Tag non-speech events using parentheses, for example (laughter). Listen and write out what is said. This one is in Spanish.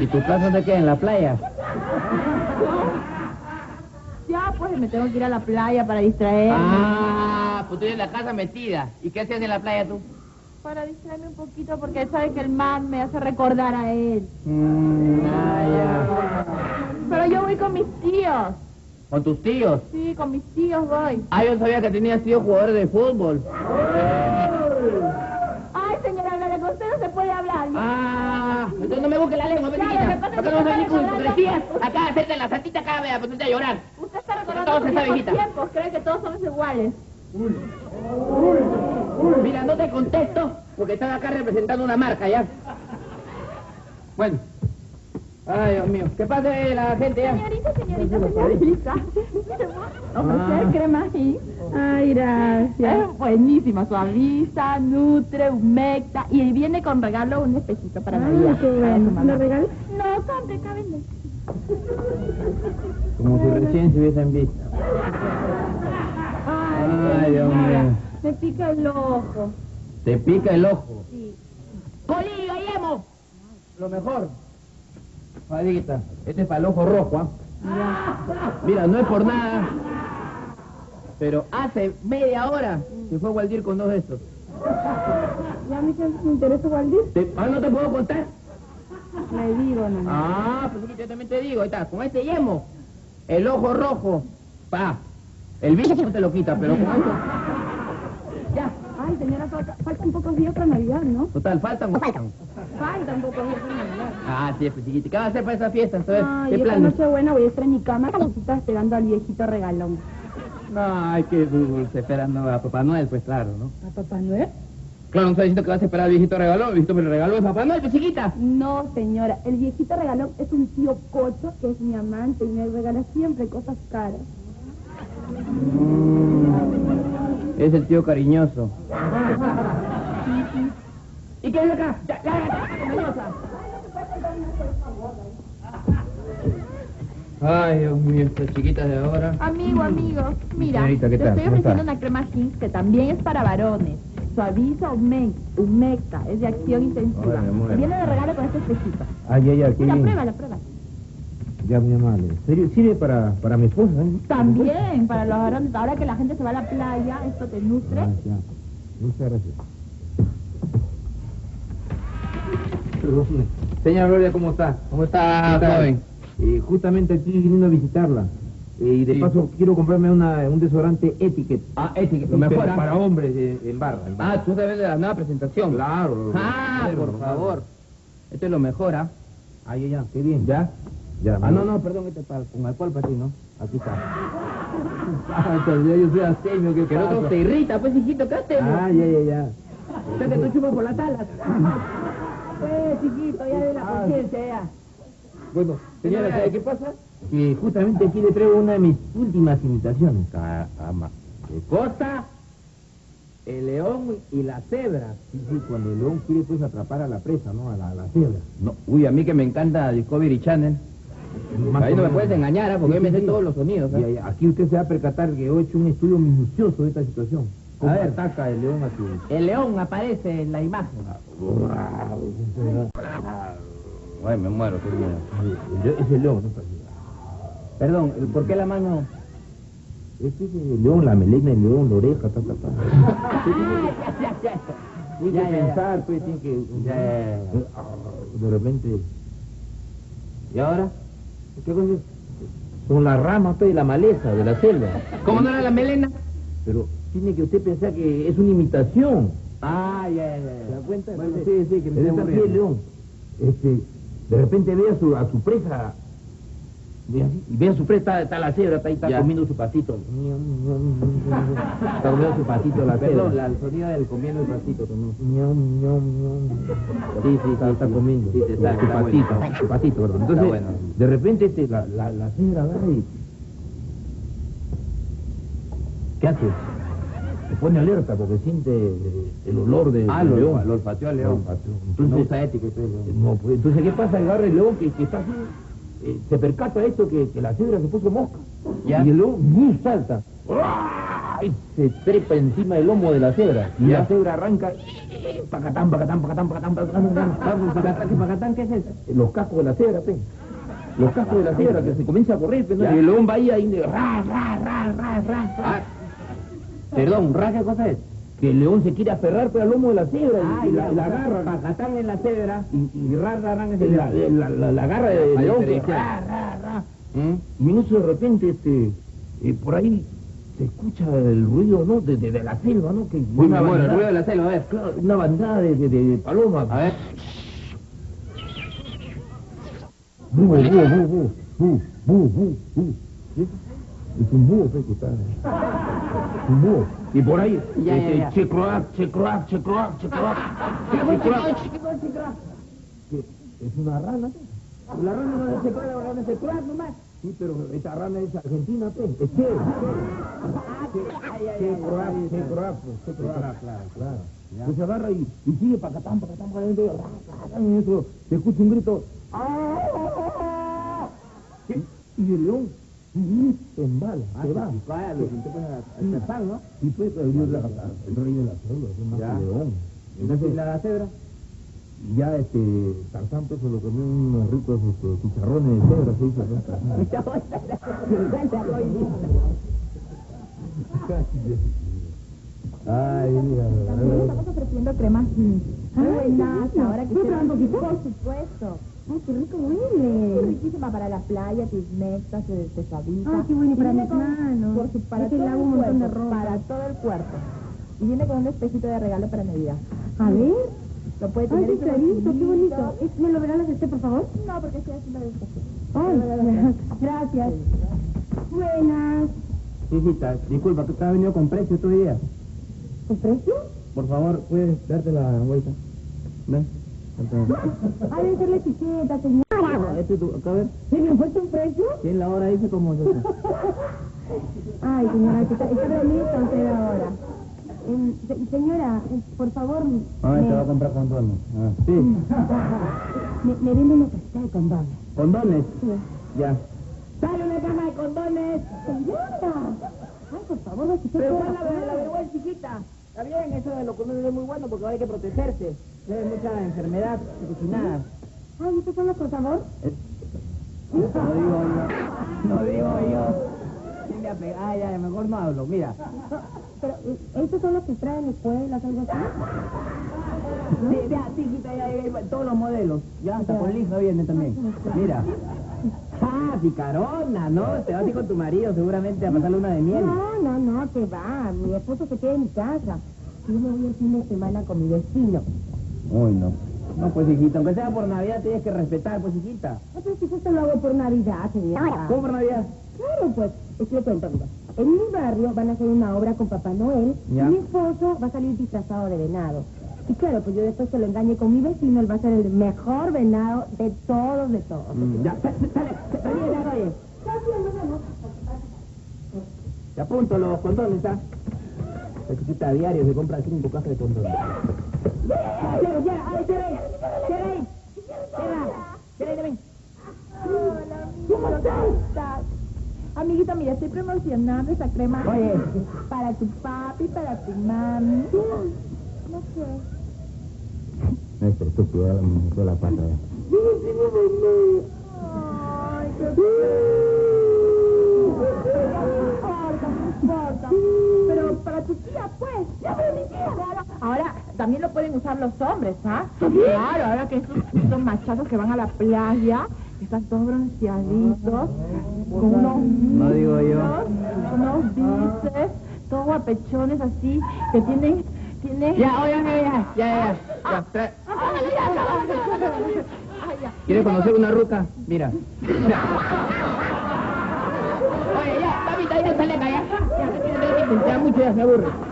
¿Y tu casa dónde queda? ¿En la playa? Ya, pues me tengo que ir a la playa para distraerme. Ah, pues tú eres la casa metida. ¿Y qué hacías en la playa tú? Para distraerme un poquito porque él sabe que el man me hace recordar a él. Mm, ah, ya. Pero yo voy con mis tíos. ¿Con tus tíos? Sí, con mis tíos voy. Ah, yo sabía que tenías tíos jugadores de fútbol. Ay, señora, hablar con usted no se puede hablar. Ah, busques la lengua, Ya, pequeñita. lo que pasa es ¿Por qué que no vas a venir con hipocresías? Acá, hacerte la santita acá, vea, ponerte a llorar. Usted está recordando se los tiempos. Cree que todos somos iguales. Mira, no te contesto porque están acá representando una marca, ¿ya? Bueno. Ay, Dios mío. ¿Qué pasa eh, la gente ya? Señorita, señorita, señorita. Ofrecer Ah. crema ahí. Ay, gracias. Es buenísima, suaviza, nutre, humecta y viene con regalo un espejito para Navidad. qué bueno. ¿Lo regalé? No, compre. Como si recién se hubiesen visto. Ay, Dios mío. Me pica el ojo. Te pica el ojo. Sí. ¡Colillo, Yemo! Lo mejor. Fadita, este es para el ojo rojo, ¿ah? Mira, no es por nada. Pero hace media hora se fue a Waldir con dos de estos. ¿Ya me interesa Waldir? ¿Te- ah, no te puedo contar? Le digo, no. Ah, pues yo también te digo, ahí está, con este yemo, el ojo rojo, pa, el bicho no te lo quita, pero con esto, ya, Ay, señora, falta, faltan pocos días para Navidad, ¿no? total, faltan faltan. Faltan pocos días para Navidad. Ah, sí, pues chiquita, ¿qué vas a hacer para esa fiesta? Entonces, Ay, ¿qué esta noche buena voy a estar en mi cama está esperando al viejito regalón. Ay, qué dulce, esperando a Papá Noel, pues claro, ¿no? ¿A Papá Noel? Claro, no está diciendo que vas a esperar al viejito regalón, el viejito me regaló es Papá Noel, pues chiquita. No, señora, el viejito regalón es un tío cocho que es mi amante y me regala siempre cosas caras. Es el tío cariñoso. ¿Y qué hay acá? Ya, ya, ya, melosa. Ay, Dios mío, estas chiquitas de ahora. Amigo, amigo, mira, Señorita, ¿qué te tal? estoy ¿Cómo ofreciendo está? una crema Hinks que también es para varones. Suaviza, hume- humecta, es de acción intensiva. Viene de regalo con este espejito. Ay, ay, ay, qué Mira, bien. pruébala, pruébala. Ya, muy amable. ¿Serio? ¿Sirve para, para mi esposa? eh? También para los varones. Ahora que la gente se va a la playa, esto te nutre. Ah, ya. Muchas gracias. Perdón. Señora Gloria, ¿cómo está? ¿Cómo está, joven? Eh, justamente aquí viniendo a visitarla. Eh, y de Sí. paso quiero comprarme una, un desodorante Etiquette. Ah, este, lo Pero mejor. ¿ah? Para hombres eh, en barra. en barra. Ah, tú debes de la nueva presentación. Claro. Ah, por favor. Esto es lo mejor, ¿ah? Ay, ya, ya, qué bien. ¿Ya? Ya, Ah, no, no, perdón, este es para, con alcohol para ti, ¿no? Aquí está. Ah, yo soy astemio, ¿qué Que el otro te irrita, pues, hijito, ¿qué haces? Ah, ya, ya, ya. O sea, que tú chupas por las alas. (laughs) Pues, chiquito, ya de la Ah. conciencia, ya. Bueno, Señora, ¿sabe ¿qué pasa? Que justamente aquí le traigo una de mis últimas imitaciones. Caramba. ¿Qué cosa? El león y la cebra. Sí, sí, cuando el león quiere pues atrapar a la presa, ¿no? A la, a la cebra. No, uy, a mí que me encanta Discovery Channel. Más Ahí no me puedes engañar, ¿ah? porque Sí, yo me sí, sé sí. todos los sonidos. ¿ah? Y aquí usted se va a percatar que yo he hecho un estudio minucioso de esta situación. ¿Cómo A ver. ataca el león a su... El león aparece en la imagen. Ay, me muero, qué miedo. Es el león, ¿no? Perdón, ¿por qué la mano? Este es el león, la melena, el león, la oreja, ta, ta, ta. (laughs) ya, ya, Tiene Ya, que ya, ya. pensar, pues, tiene que... Ya, ya, ya. De repente... ¿Y ahora? ¿Qué cosa es? Son las ramas, pues, de la maleza, de la selva. ¿Cómo no era la melena? Pero tiene que usted pensar que es una imitación. Ah, ya, ya, ya. ¿Se da cuenta? Bueno, sí, sí, que me león. Este, de repente ve a su, a su presa, ve así, y ve a su presa, está, está la cebra, está ahí, está Ya. comiendo su pasito. Está comiendo su pasito la Perdón, cebra. la, el sonido del comiendo el pasito también. Sí, sí, está, está comiendo. Sí, está- su está bueno. su perdón. Entonces, bueno. de repente este, la, la, la cebra agarra y... ¿Qué hace? Se pone alerta porque siente eh, el olor de, Ah, del lo, león. lo olfateó al león. Olfateó. no Entonces, usa ética usted, león. no, pues, entonces, ¿qué pasa? Agarra el león que, que está así, eh, se percata esto que, que la cebra se puso mosca. Ya. Y el león ¡bum! salta. ¡ay! se trepa encima del lomo de la cebra. Y Ya. la cebra arranca. Pacatán, pacatán, pacatán, pacatán, pacatán, pacatán. Pacatán, ¿qué pacatán? ¿Qué es eso? Los cascos de la cebra, pe. Los cascos de la cebra que se comienza a correr, pe, ¿no? Y el león va ahí, ahí, ra, ra, ra, ra, ra. Ah, perdón, ¿ra qué cosa es? Que el león se quiere aferrar pe, al lomo de la cebra y, y la, la sea, agarra. Pacatán en la cebra Y, y ra, ra, ra, el la, la, la, la agarra del león que ra, ra, ra. ¿Mm? Y en eso de repente, este, eh, por ahí se escucha el ruido, ¿no? De, de, de la selva, ¿no? Que Uy, una me muero, el ruido de la selva, a ver. Claro, una bandada de, de, de palomas. A ver. Búho, búho, búho, búho, búho, búho. ¿Sí? Es un búho, pe, que está. Un búho. Y por ahí, Ya, este, ya, ya. checroac, checroac. checroac. Que Es una rana, pe. La rana no se puede, la rana se puede nomás. Sí, pero esta rana es argentina, pe. Es che. Checroac, checroac, pues, checroac. Claro, claro. Pues se agarra y, y sigue para acá, para acá, para acá, y eso, se escucha un grito. ¿Qué? Y el león ¡ujú! se embala, se va. Puedes atrapar, ¿no? Y el, rey de la- el rey de la selva, es más Ya. que león. Entonces, Entonces, la cebra. y ya este, Tarzán pues, se lo comió unos ricos este, chicharrones de cebra, se hizo. ¿no? (laughs) (laughs) Ay, mira, También estamos ofreciendo cremas buenas, ahora que ¿Puedo probar un poquito? Por supuesto. Ay, qué rico Muy huele. riquísima para la playa, te humecta, se te suaviza. Ah, qué bueno, y para mis con- manos. Por su, para Es todo el un montón de cuerpo, ropa. Para todo el cuerpo. Y viene con un espejito de regalo para Navidad. A ver. Lo puede Ay, tener qué en su clarito, qué bonito. ¿Es- ¿Me lo regalas este, por favor? No, porque estoy haciendo degustación. Ay, gracias. Buenas. Hijita, disculpa, que te has venido con precio estos días. ¿Tu precio? Por favor, ¿puedes darte la vuelta? ¿Ven? Ha de ser la etiqueta, señora. Este tu, acá a ver. ¿Se me puesto un precio? ¿Quién la hora dice es (laughs) eso? Ay, señora, está, está usted ahora. Em, se- señora, eh, por favor, Ah, me, te va a comprar condones. Ah, sí. (laughs) me, me vende una cajita de condones. ¿Condones? Sí. Ya. ¡Dale una caja de condones! ¡Señora! Por favor, no se Pero ¿cuál la, la vergüenza, chiquita? Está bien, eso de los condones es muy bueno porque hay que protegerse. Hay mucha enfermedad nada. Ay, ¿estos son los por favor? No digo yo. No digo yo. Ah, ya, mejor no hablo. Mira. Pero, eh, ¿estos son los que traen escuelas, algo así? Sí, ya, sí, quita ya, todos los modelos. Ya, hasta con lija viene también. Mira. Ah, picarona, ¿no? Te vas a ir con tu marido seguramente a pasar luna de miel. No, no, no, te va. Mi esposo se queda en mi casa. Yo me voy el fin de semana con mi vecino. Uy, no. No, pues hijita, aunque sea por Navidad tienes que respetar, pues hijita. No, pero si esto lo hago por Navidad, señora. ¿Cómo por Navidad? Claro, pues, es que cuento, mira. En mi barrio van a hacer una obra con Papá Noel Ya. y mi esposo va a salir disfrazado de venado. Y claro, pues yo después que lo engañe con mi vecino, él va a ser el mejor venado de todos, de todos. Mm, ya, sale, sale. Te apunto los condones, ¿ah? La chiquita a diario se compra cinco cajas de condones. Ya, ya, ay. Amiguita, mira, estoy promocionando esa crema Oye. para tu papi, para tu mami. No sé. Este estúpido, ya me metió la pata. Ay, qué feo. No importa, no importa. Pero para tu tía, pues. Ya, pero mi tía. Claro. Ahora, también lo pueden usar los hombres, ¿ah? Claro, ahora que esos, esos machazos que van a la playa, están todos bronceaditos, con unos No digo yo. muslos, unos bíceps, todos guapechones así, que tienen, tienen... Ya, oye, ya, ya, ya, ya. ya, ¿Quieres conocer una ruca? Mira. Oye, ya, papita, sale acá, ya. Ya, ya, ya, ya, ya, mucho ya se aburre.